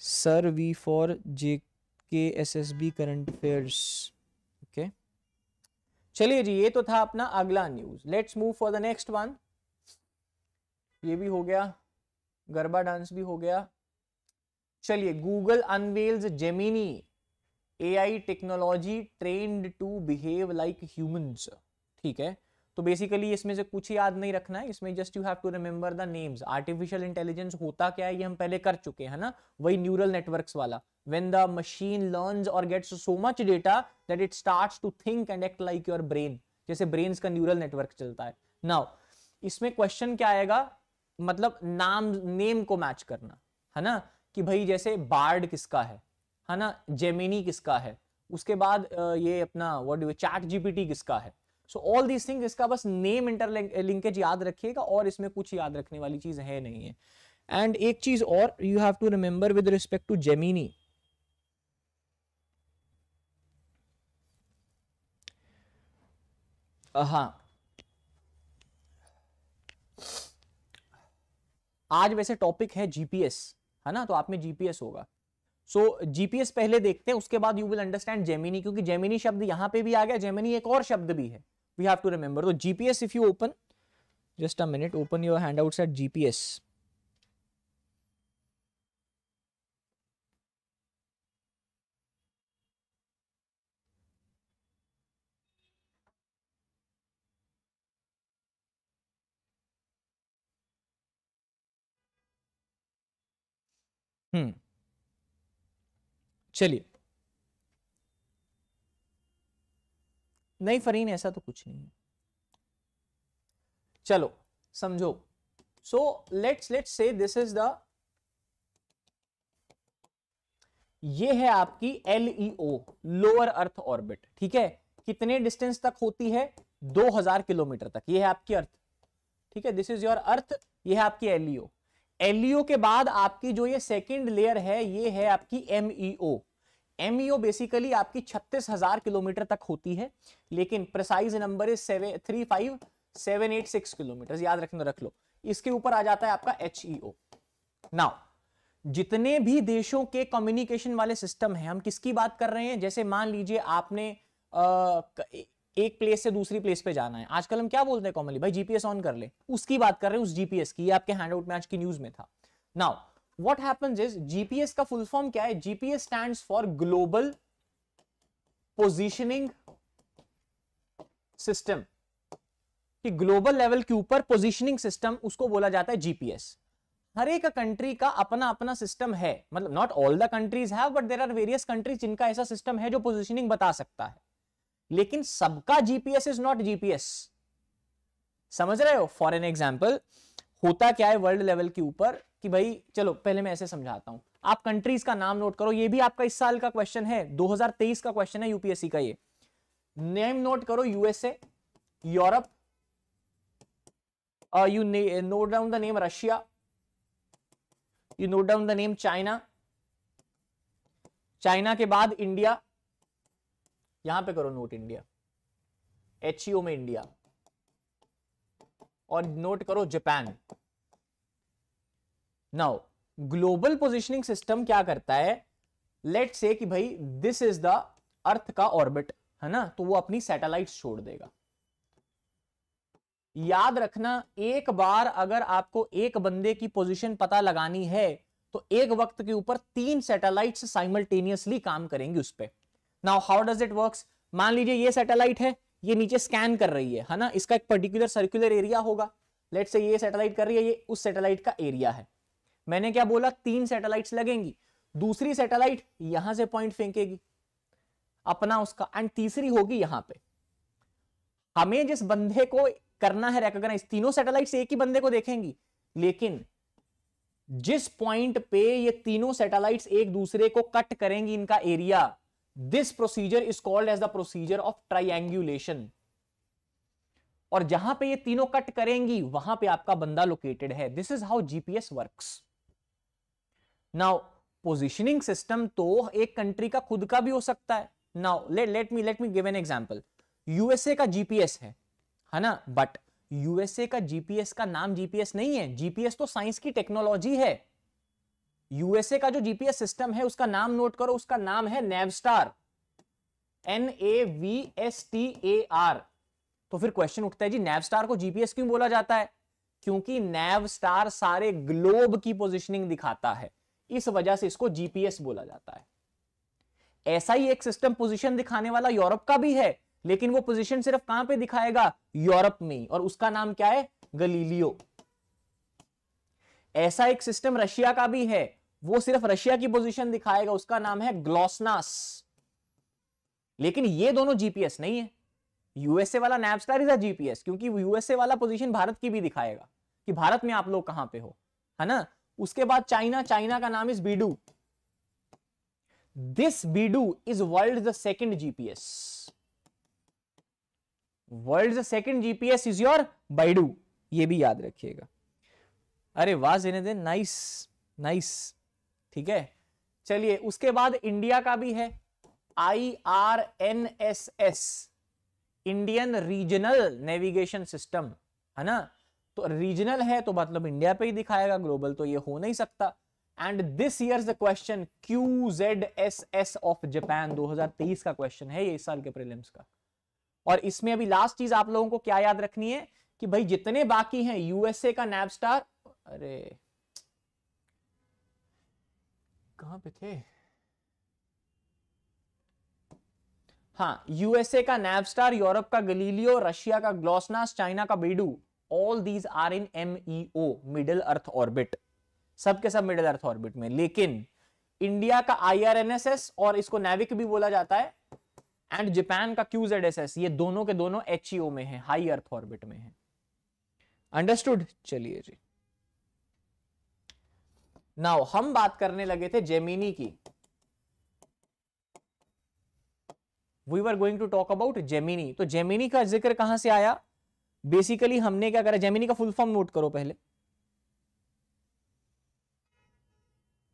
sir we for J K S S B current affairs. Okay चलिए जी, ये तो था अपना अगला news let's move for the next one ये भी हो गया। गरबा डांस भी हो गया। चलिए Google unveils Gemini AI technology trained to behave like humans ठीक है? तो बेसिकली इसमें से कुछ याद नहीं रखना है, इसमें just you have to remember the names artificial intelligence होता क्या है, ये हम पहले कर चुके हैं ना? वही न्यूरल नेटवर्क्स वाला। When the machine learns or gets so much data that it starts to think and act like your brain, जैसे ब्रेन्स का न्यूरल नेटवर्क चलता है। नाउ इसमें क्वेश्चन क्या आएगा? मतलब नाम नेम को मैच करना, है ना? कि भाई जैसे बार्ड किसका है है ना? जेमिनी किसका है? उसके बाद ये अपना व्हाट चैट जीपीटी किसका है? सो ऑल दीज थिंग्स इसका बस नेम इंटरलिंकेज याद रखिएगा और इसमें कुछ याद रखने वाली चीज़ है नहीं है। एंड एक चीज़ और you have to remember with respect to Gemini हाँ आज वैसे टॉपिक है जीपीएस है ना? तो आप में जीपीएस होगा। सो so, जीपीएस पहले देखते हैं उसके बाद यू विल अंडरस्टैंड जेमिनी क्योंकि जेमिनी शब्द यहाँ पे भी आ गया जेमिनी एक और शब्द भी है। वी हैव टू रिमेंबर तो GPS if you open just a minute open your hand out at GPS hmm चलिए नहीं फरीन, ऐसा तो कुछ नहीं है। चलो, समझो। So let's let's say this is the ये है आपकी एलईओ लोअर अर्थ ऑर्बिट ठीक है? कितने डिस्टेंस तक होती है? 2000 किलोमीटर तक। ये है आपकी अर्थ ठीक है? दिस इज़ योर अर्थ ये है आपकी एलईओ एलईओ के बाद आपकी जो ये सेकेंड लेयर है, ये है आपकी एमईओ एमईओ बेसिकली आपकी छत्तीस हज़ार किलोमीटर तक होती है लेकिन precise number is seven three five seven eight six kilometre याद रखना रख लो। इसके ऊपर आ जाता है आपका एच नाउ जितने भी देशों के कम्युनिकेशन वाले सिस्टम है हम किसकी बात कर रहे हैं? जैसे मान लीजिए आपने आ, एक प्लेस से दूसरी प्लेस पे जाना है। आजकल हम क्या बोलते हैं कॉमनली? भाई जीपीएस ऑन कर ले। उसकी बात कर रहे हैं उस जीपीएस की। आपके हैंडआउट में आज की न्यूज़ में था। Now what happens is GPS का फुल फॉर्म क्या है? GPS stands for global positioning system कि ग्लोबल लेवल के ऊपर पोजिशनिंग सिस्टम उसको बोला जाता है जीपीएस हर एक कंट्री का अपना अपना सिस्टम है. मतलब not all the countries have but there are various countries जिनका ऐसा सिस्टम है जो पोजिशनिंग बता सकता है. लेकिन सबका जीपीएस इज़ नॉट जीपीएस समझ रहे हो? फॉर एन एग्ज़ाम्पल होता क्या है वर्ल्ड लेवल के ऊपर? कि भाई, चलो, पहले मैं ऐसे समझाता हूँ। आप कंट्रीज़ का नाम नोट करो, ये भी आपका इस साल का क्वेश्चन है 2023 का क्वेश्चन है यूपीएससी का ये। नेम नोट करो USA Europe you note down the name Russia you note down the name China China के बाद इंडिया यहाँ पे करो नोट इंडिया एच में इंडिया और नोट करो Japan now global positioning system क्या करता है? लेट से कि भाई दिस इज़ द अर्थ का ऑर्बिट है ना? तो वो अपनी सैटेलाइट्स छोड़ देगा। याद रखना, एक बार अगर आपको एक बंदे की पोजीशन पता लगानी है तो एक वक्त के ऊपर तीन सैटेलाइट्स साइमल्टेनियसली काम करेंगे उस पर now how does it works मान लीजिए ये सैटेलाइट है, ये नीचे स्कैन कर रही है है ना? इसका एक पर्टिकुलर सर्कुलर एरिया होगा। लेट से ये सैटेलाइट कर रही है, ये उस सैटेलाइट का एरिया है। मैंने क्या बोला? तीन सैटेलाइट्स लगेंगी। दूसरी सैटेलाइट यहाँ से पॉइंट फेंकेगी। अपना उसका एंड तीसरी होगी यहाँ पे। हमें जिस बंदे को करना है रिकॉग्नाइज तीनों सैटेलाइट्स एक ही बंदे को देखेंगी, लेकिन जिस पॉइंट पे ये तीनों सैटेलाइट्स एक दूसरे को कट करेंगी इनका area this procedure is called as the procedure of triangulation और जहाँ पे ये तीनों कट करेंगी, वहाँ पे आपका बंदा लोकेटेड है। This is how GPS works now positioning system तो एक कंट्री का खुद का भी हो सकता है। Now let let me let me give an example USA का जीपीएस है है ना? बट यूएसए का जीपीएस का नाम जीपीएस नहीं है। जीपीएस तो साइंस की टेक्नोलॉजी है। यूएसए का जो जीपीएस सिस्टम है, उसका नाम नोट करो, उसका नाम है Navstar N A V S T A R तो फिर क्वेश्चन उठता है, जी नेवस्टार को जीपीएस क्यों बोला जाता है? क्योंकि नेवस्टार सारे ग्लोब की पोजिशनिंग दिखाता है। इस वजह से इसको जीपीएस बोला जाता है। ऐसा ही एक सिस्टम पोजीशन दिखाने वाला यूरोप का भी है, लेकिन वो पोजीशन सिर्फ़ कहाँ पे दिखाएगा? यूरोप में और उसका नाम क्या है? गलीलियो। ऐसा एक सिस्टम रशिया का भी है, वो सिर्फ़ रशिया की पोजीशन दिखाएगा, उसका नाम है ग्लोसनास। लेकिन ये दोनों जीपीएस नहीं है। यूएसए वाला नैपस्टार इज़ अ जीपीएस क्योंकि यूएसए वाला पोजीशन भारत की भी दिखाएगा कि भारत में आप लोग कहाँ पे हो, है ना? उसके बाद चाइना चाइना का नाम is Baidu this Baidu is world the second GPS world second GPS is your Baidu ये भी याद रखिएगा। अरे वाह जिनेदिन नाइस नाइस ठीक है? चलिए, उसके बाद इंडिया का भी है। I R N S S Indian regional navigation system है ना? तो रीजनल है तो मतलब इंडिया पे ही दिखाएगा ग्लोबल तो ये हो नहीं सकता। And this year the question Q Z S S of Japan 2023 का क्वेश्चन है ये इस साल के प्रीलिम्स का। और इसमें अभी लास्ट चीज़ आप लोगों को क्या याद रखनी है? कि भाई जितने बाकी हैं यूएसए का नैपस्टार अरे, कहाँ पे थे? हाँ यूएसए का नैवस्टार यूरोप का गलीलियो रशिया का ग्लोसनास चाइना का Baidu all these are in M O middle earth orbit सब के सब मिडिल अर्थ ऑर्बिट में। लेकिन इंडिया का आईआरएनएसएस और इसको नेविक भी बोला जाता है एंड जापान का क्यूजेडएसएस ये दोनों के दोनों एच e में है हाई अर्थ ऑर्बिट में है। अंडरस्टूड चलिए जी। नाउ हम बात करने लगे थे जेमिनी की। We are going to talk about Gemini तो जेमिनी का ज़िक्र कहाँ से आया? बेसिकली हमने क्या करा? जेमिनी का फुल फॉर्म नोट करो पहले।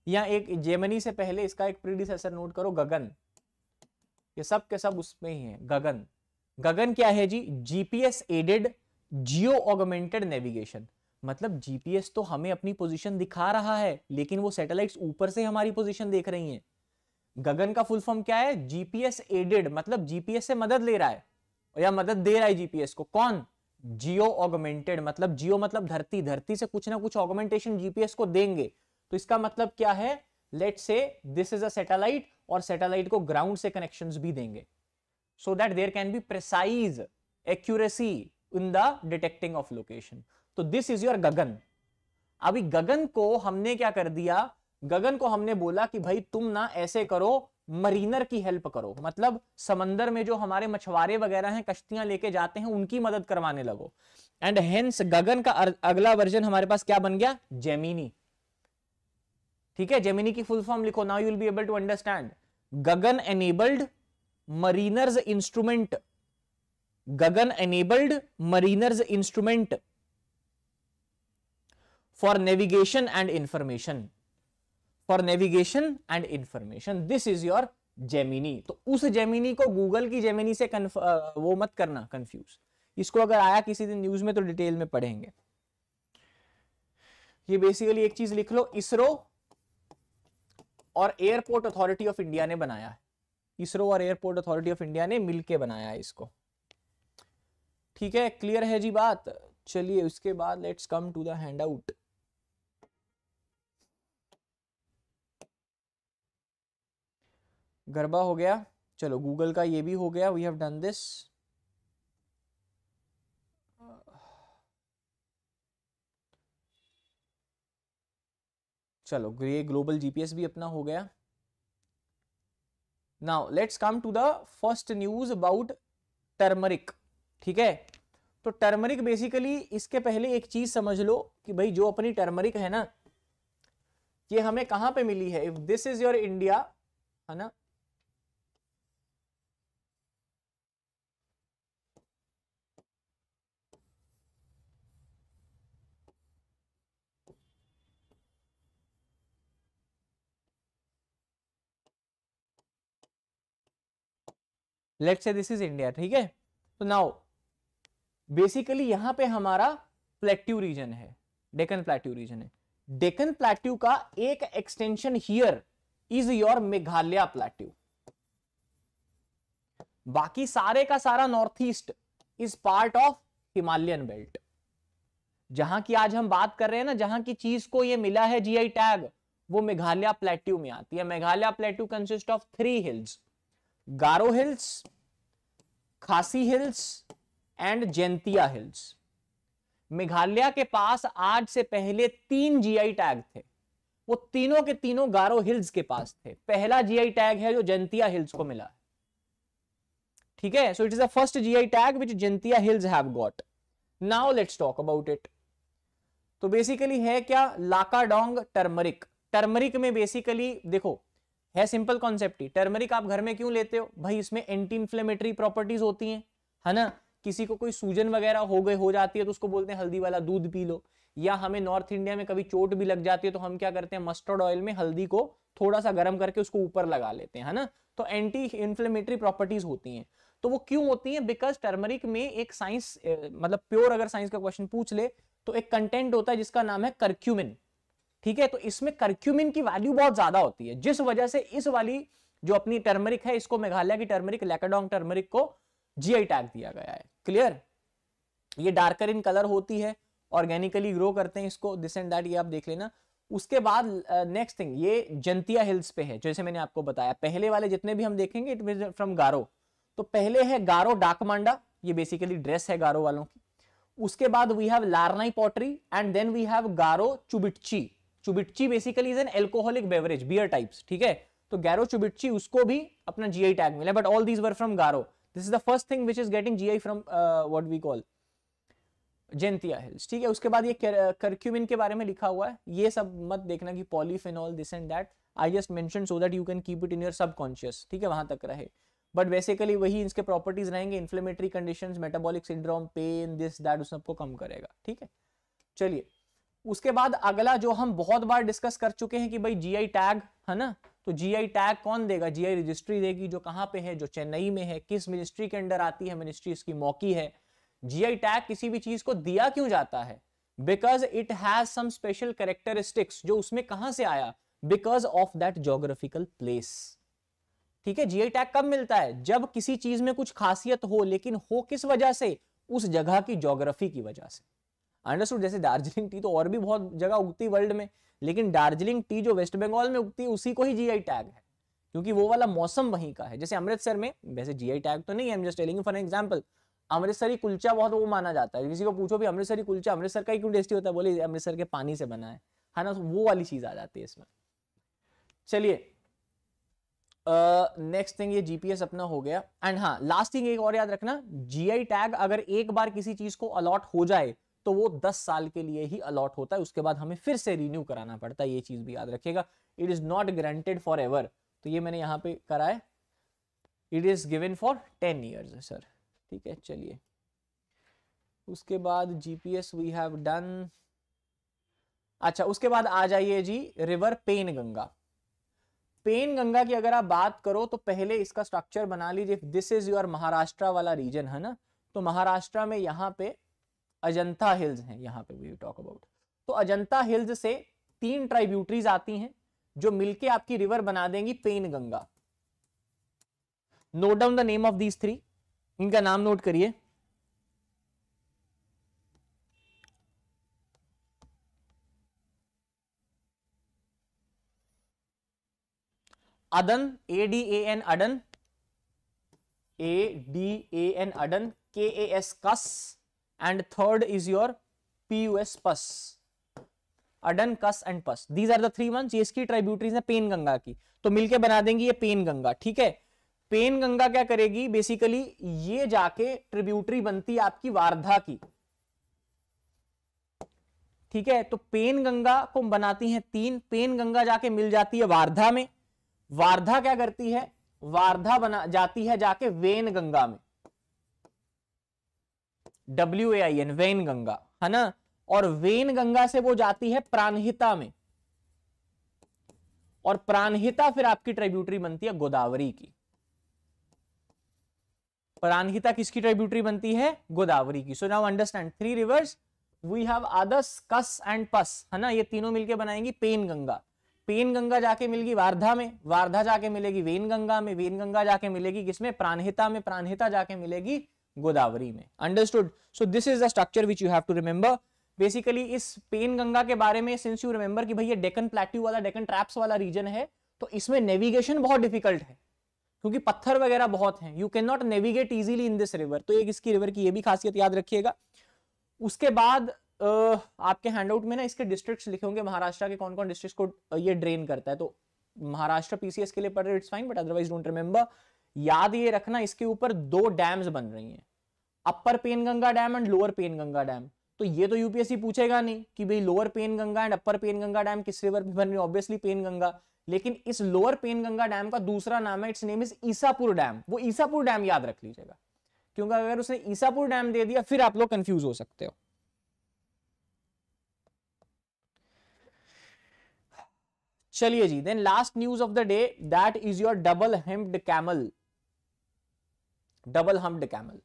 या एक जेमिनी से पहले इसका एक प्रीडिसेसर नोट करो, गगन। ये सब के सब उसमें ही है, गगन। गगन क्या है जी? GPS aided geo augmented navigation मतलब जीपीएस तो हमें अपनी पोजीशन दिखा रहा है, लेकिन वो सैटेलाइट्स ऊपर से हमारी पोजीशन देख रही हैं। गगन का फुल फॉर्म क्या है? जीपीएस एडेड मतलब जीपीएस से मदद ले रहा है। या मदद दे रहा है जीपीएस को। कौन? जियो ऑगमेंटेड मतलब जियो मतलब धरती धरती से कुछ ना कुछ ऑगमेंटेशन जीपीएस को देंगे। तो इसका मतलब क्या है? Let say this is a satellite और सैटेलाइट को ग्राउंड से कनेक्शंस भी देंगे। So that there can be precise accuracy in the detecting of location तो दिस इज़ योर गगन अभी गगन को हमने क्या कर दिया? गगन को हमने बोला कि भाई तुम ना ऐसे करो मरीनर की हेल्प करो। मतलब समंदर में जो हमारे मछुआरे वगैरह हैं, कश्तियाँ लेके जाते हैं, उनकी मदद करवाने लगो। एंड हेंस गगन का अगला वर्जन हमारे पास क्या बन गया? जेमिनी ठीक है? जेमिनी की फुल फॉर्म लिखो। Now you will be able to understand GAGAN enabled mariners instrument GAGAN enabled mariners instrument for navigation and information for navigation and information this is your Gemini तो उस Gemini को Google की Gemini से कन्फ, वो मत करना confuse इसको अगर आया किसी दिन न्यूज़ में तो डिटेल में पढ़ेंगे। ये बेसिकली एक चीज़ लिख लो इसरो और एयरपोर्ट अथॉरिटी ऑफ़ इंडिया ने बनाया है। इसरो और एयरपोर्ट अथॉरिटी ऑफ़ इंडिया ने मिलके बनाया है इसको। ठीक है? क्लियर है जी बात? चलिए उसके बाद let's come to the hand out Garba हो गया। चलो गूगल का ये भी हो गया। वी हैव डन दिस चलो ये ग्लोबल जीपीएस भी अपना हो गया। Now let's come to the first news about turmeric ठीक है? तो टर्मरिक बेसिकली इसके पहले एक चीज़ समझ लो कि भाई जो अपनी टर्मरिक है ना, ये हमें कहाँ पे मिली है? If this is your India है ना? Let say this is India ठीक है? तो नाउ बेसिकली यहाँ पे हमारा प्लेट्यू रीजन है डेकन प्लेट्यू रीजन है। डेकन प्लेट्यू का एक extension here is your Meghalaya plateau बाकी सारे का सारा north east is part of Himalayan belt जहाँ की आज हम बात कर रहे हैं ना, जहाँ की चीज़ को ये मिला है जीआई टैग वो मेघालय प्लेट्यू में आती है। Meghalaya plateau consist of three hills Garo hills, Khasi hills and Jaintia hills. Meghalaya के पास आज से पहले तीन जीआई टैग थे। वो तीनों के तीनों गारो हिल्स के पास थे। पहला जीआई टैग है जो जंतिया हिल्स को मिला ठीक है? So it is the first GI tag which Jaintia hills have got now let's talk about it तो बेसिकली है क्या? लाकाडोंग टर्मरिक। टर्मरिक में बेसिकली देखो है सिंपल कॉन्सेप्ट ही। टर्मरिक आप घर में क्यों लेते हो? भाई, इसमें एंटी इंफ्लेमेटरी प्रॉपर्टीज़ होती हैं, है ना? किसी को कोई सूजन वगैरह हो गए, हो जाती है तो उसको बोलते हैं हल्दी वाला दूध पी लो। या हमें नॉर्थ इंडिया में कभी चोट भी लग जाती है तो हम क्या करते हैं मस्टर्ड ऑयल में हल्दी को थोड़ा सा गर्म करके उसको ऊपर लगा लेते हैं, है ना? तो एंटी इन्फ्लेमेटरी प्रॉपर्टीज़ होती हैं। तो वो क्यों होती हैं? बिकॉज़ टर्मरिक में एक साइंस मतलब प्योर अगर साइंस का क्वेश्चन पूछ ले तो एक कंटेंट होता है जिसका नाम है करक्यूमिन ठीक है? तो इसमें करक्यूमिन की वैल्यू बहुत ज़्यादा होती है। जिस वजह से इस वाली जो अपनी टर्मरिक है, इसको मेघालय की टर्मरिक लैकाडोंग टर्मरिक को जीआई टैग दिया गया है। क्लियर ये डार्कर इन कलर होती है ऑर्गेनिकली ग्रो करते हैं इसको दिस एंड दैट ये आप देख लेना। उसके बाद नेक्स्ट थिंग ये जंतिया हिल्स पे है, जैसे मैंने आपको बताया। पहले वाले जितने भी हम देखेंगे इट फ्रॉम गारो तो पहले है गारो डाकमांडा ये बेसिकली ड्रेस है गारो वालों की। उसके बाद we have Larnai pottery and then we have Garo Chubitchi Chubitchi basically is an alcoholic beverage beer types ठीक है? तो गैरो चुबिटची, उसको भी अपना जीआई टैग मिला but all these were from Garo. This is the first thing which is getting GI from what we call Jaintia hills ठीक है? उसके बाद ये करक्यूमिन के बारे में लिखा हुआ है। ये सब मत देखना कि polyphenol this and that I just mention so that you can keep it in your subconscious ठीक है? वहाँ तक रहे। बट बेसिकली वही इसके प्रॉपर्टीज़ रहेंगे inflammatory conditions metabolic syndrome pain this that उस सबको कम करेगा, ठीक है? चलिए। उसके बाद अगला जो हम बहुत बार डिस्कस कर चुके हैं कि भाई जीआई टैग है ना? तो जीआई टैग कौन देगा? जीआई रजिस्ट्री देगी, जो कहाँ पे है, जो चेन्नई में है, किस मिनिस्ट्री के अंडर आती है मिनिस्ट्री इसकी मौकी है। जीआई टैग किसी भी चीज़ को दिया क्यों जाता है? Because it has some special characteristics जो उसमें कहाँ से आया? Because of that geographical place ठीक है? जीआई टैग कब मिलता है? जब किसी चीज़ में कुछ खासियत हो, लेकिन हो किस वजह से? उस जगह की जोग्राफी की वजह से। अंडरस्टूड जैसे दार्जिलिंग टी तो और भी बहुत जगह उगती वर्ल्ड में, लेकिन दार्जिलिंग टी जो वेस्ट बंगाल में उगती है, उसी को ही जीआई टैग है, क्योंकि वो वाला मौसम वहीं का है। जैसे अमृतसर में, वैसे जीआई टैग तो नहीं है just telling for example Amritsari kulcha बहुत वो माना जाता है। किसी को पूछो भी अमृतसरी कुलचा, अमृतसर का ही क्यों टेस्टी होता है, बोले अमृतसर के पानी से बना है। है ना तो वो वाली चीज़ आ जाती है इसमें। चलिए नेक्स्ट थिंग ये जीपीएस अपना हो गया। एंड हाँ लास्ट थिंग एक और याद रखना जीआई टैग अगर एक बार किसी चीज़ को अलॉट हो जाए तो वो 10 साल के लिए ही अलॉट होता है। उसके बाद हमें फिर से रिन्यू कराना पड़ता है, ये चीज़ भी याद रखिएगा। It is not granted forever तो ये मैंने यहाँ पे करा है। It is given for ten years sir ठीक है, चलिए। उसके बाद जीपीएस वी हैव डन अच्छा उसके बाद आ जाइए जी river Penganga Penganga की अगर आप बात करो तो पहले इसका स्ट्रक्चर बना लीजिए। दिस इज़ योर महाराष्ट्र वाला रीजन है ना? तो महाराष्ट्र में यहाँ पे अजंता हिल्स हैं यहाँ पे वी टॉक अबाउट तो अजंता हिल्स से तीन ट्राइब्यूटरीज आती हैं जो मिलके आपकी रिवर बना देंगी Penganga note down the name of these three इनका नाम नोट करिए. Adan A D A N Adan A D A N Adan K S Kas is your P U S Pus Adan Kas and Pus these are the three months ये इसकी tributaries है pen Ganga की. तो मिलके बना देंगे ये pen Ganga ठीक है? पेन गंगा क्या करेगी? बेसिकली ये जाके ट्रिब्यूटरी बनती है आपकी वारधा की. ठीक है? तो पेन गंगा को बनाती हैं तीन. पेन गंगा जाके मिल जाती है वारधा में. वारधा क्या करती है? वारधा बना, जाती है जाके वेन गंगा में. W A I N Wainganga है ना? और वेन गंगा से वो जाती है प्राणहिता में। और प्राणहिता फिर आपकी ट्रिब्यूटरी बनती है गोदावरी की। प्राणहिता किसकी ट्रिब्यूटरी बनती है? गोदावरी की। So now understand three rivers we have others cos and पस है ना? ये तीनों मिलके बनाएँगी पेन गंगा पेन गंगा जाके मिलेगी वारधा में। वारधा जाके मिलेगी वेन गंगा में। वेन गंगा जाके मिलेगी किसमें? प्राणहिता में। प्राणहिता जाके मिलेगी गोदावरी में। Understood so this is the structure which you have to remember basically इस पेन गंगा के बारे में सिंस यू रिमेंबर कि भैया डेकन प्लेट्यू वाला डेकन ट्रैप्स वाला रीजन है तो इसमें नेविगेशन बहुत डिफ़िकल्ट है। क्योंकि पत्थर वगैरह बहुत हैं। You can not navigate easily in this river तो एक इसकी रिवर की ये भी खासियत याद रखिएगा। उसके बाद आपके हैंडआउट में ना इसके डिस्ट्रिक्ट्स लिखे होंगे। महाराष्ट्र के कौन कौन डिस्ट्रिक्ट को ये ड्रेन करता है। तो महाराष्ट्र पीसीएस के लिए पढ़ रहे it's fine but otherwise don't remember याद ये रखना, इसके ऊपर दो डैम्स बन रही हैं। Upper Penganga dam and lower Penganga dam तो ये तो यूपीएससी पूछेगा नहीं कि भाई lower Penganga and upper Penganga dam किस रिवर पे बन रही है? ऑब्वियसली पेन गंगा लेकिन इस लोअर पेन गंगा डैम का दूसरा नाम है it's name is Isapur dam वो ईसापुर डैम याद रख लीजिएगा। क्योंकि अगर उसने ईसापुर डैम दे दिया, फिर आप लोग कंफ्यूज हो सकते हो। चलिए जी then last news of the day that is your double humped camel double humped camel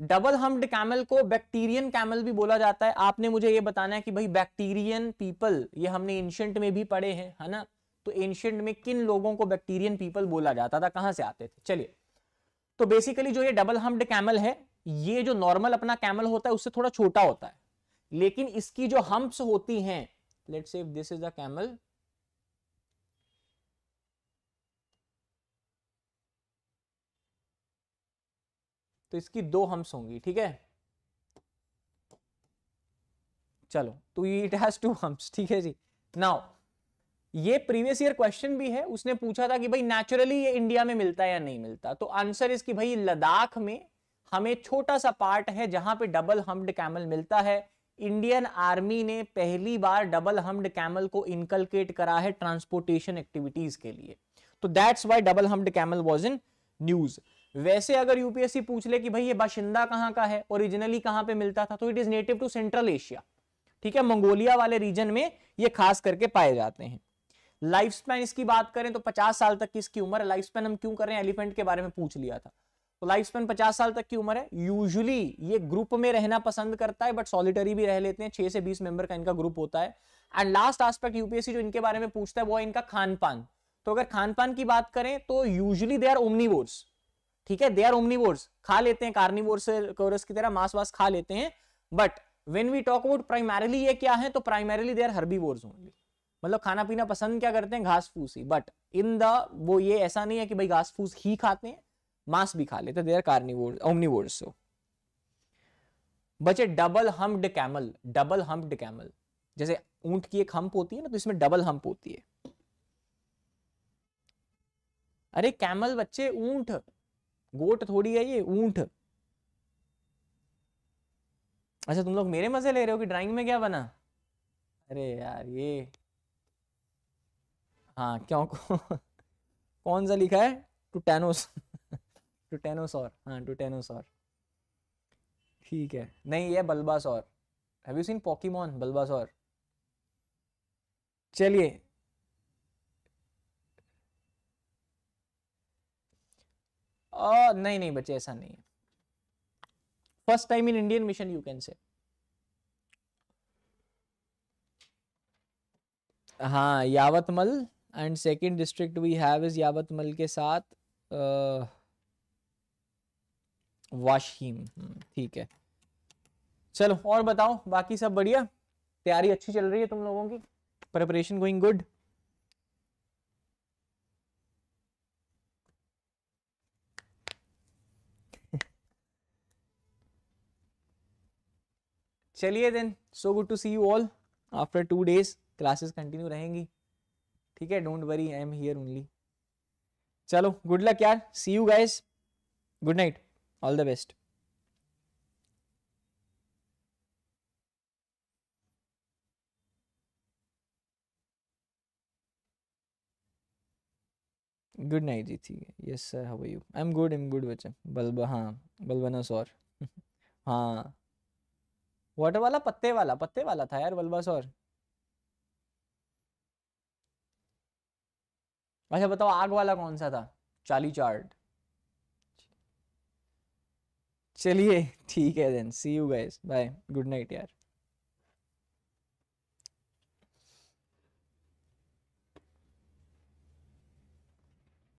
double humped camel को बैक्टीरियन कैमल भी बोला जाता है। आपने मुझे ये बताना है कि भाई बैक्टीरियन पीपल ये हमने एंशियंट में भी पढ़े हैं, है ना? तो एंशियंट में किन लोगों को बैक्टीरियन पीपल बोला जाता था? कहाँ से आते थे? चलिए। तो बेसिकली जो ये डबल हम्ड कैमल है, ये जो नॉर्मल अपना कैमल होता है, उससे थोड़ा छोटा होता है। लेकिन इसकी जो हम्प्स होती हैं let's say this is the camel तो इसकी दो हम्स होंगी, ठीक है? चलो तो इट हैज़ टू हम्प्स ठीक है जी? नाउ ये प्रीवियस ईयर क्वेश्चन भी है, उसने पूछा था कि भाई नेचुरली ये इंडिया में मिलता है या नहीं मिलता? तो आंसर इसकी भाई, लद्दाख में हमें छोटा सा पार्ट है जहाँ पे डबल हम्ड कैमल मिलता है। इंडियन आर्मी ने पहली बार डबल हम्ड कैमल को इनकलकेट करा है ट्रांसपोर्टेशन एक्टिविटीज़ के लिए। तो that's why double humped camel was in news वैसे अगर यूपीएससी पूछ ले कि भाई ये बाशिंदा कहाँ का है ओरिजिनली कहाँ पे मिलता था तो it is native to central Asia ठीक है, मंगोलिया वाले रीजन में ये खास करके पाए जाते हैं। लाइफ स्पैन इसकी बात करें तो 50 साल तक की इसकी उम्र है। लाइफ स्पैन हम क्यों कर रहे हैं? एलिफेंट के बारे में पूछ लिया था। तो लाइफ स्पैन 50 साल तक की उम्र है। यूजुअली ये ग्रुप में रहना पसंद करता है बट सॉलिटरी भी रह लेते हैं। छह से बीस मेंबर का इनका ग्रुप होता है। एंड लास्ट आस्पेक्ट यूपीएससी जो इनके बारे में पूछता है, वो है इनका खान तो अगर खान की बात करें तो यूजली दे आर ओमनीवोर्स ठीक है दे आर ओमनीवोर्स खा लेते हैं कार्निवोर से कोरस की तरह मांस वास खा लेते हैं। But when we talk about primarily ये क्या है तो primarily they are herbivores only मतलब खाना पीना पसंद क्या करते हैं? घास फूस ही. बट इन द वो ये ऐसा नहीं है कि भाई घास फूस ही खाते हैं, मांस भी खा लेते देर कार्निवोर ओमनीवोर्स सो बचे double humped camel double humped camel जैसे ऊँट की एक हम्प होती है ना तो इसमें डबल हम्प होती है। अरे कैमल बच्चे, ऊँट गोट थोड़ी है ये, ऊँट। अच्छा तुम लोग मेरे मज़े ले रहे हो कि ड्राइंग में क्या बना? अरे यार, ये। हाँ क्यों? कौन सा लिखा है? टूटेनोस। टूटेनोसॉर। हाँ टूटेनोसॉर। ठीक है। नहीं, ये Bulbasaur. Have you seen Pokemon Bulbasaur. चलिए नहीं नहीं बच्चे ऐसा नहीं है। First time in Indian mission you can say हाँ Yavatmal and second district we have is Yavatmal के साथ वाशीम। हम्म, ठीक है। चलो और बताओ बाकी सब बढ़िया? तैयारी अच्छी चल रही है तुम लोगों की? प्रिपरेशन गोइंग गुड चलिए then so good to see you all after two days classes continue रहेंगी। ठीक है don't worry I am here only चलो गुड लक यार see you guys good night all the best good night जी ठीक है yes sir how are you I am good I am good बच्चा। Bulb हाँ बल्बना सौर हाँ। वाटर वाला? पत्ते वाला पत्ते वाला था यार बल्बा और अच्छा बताओ, आग वाला कौन सा था? चाली चार्ट। चलिए, ठीक है then see you guys bye good night यार।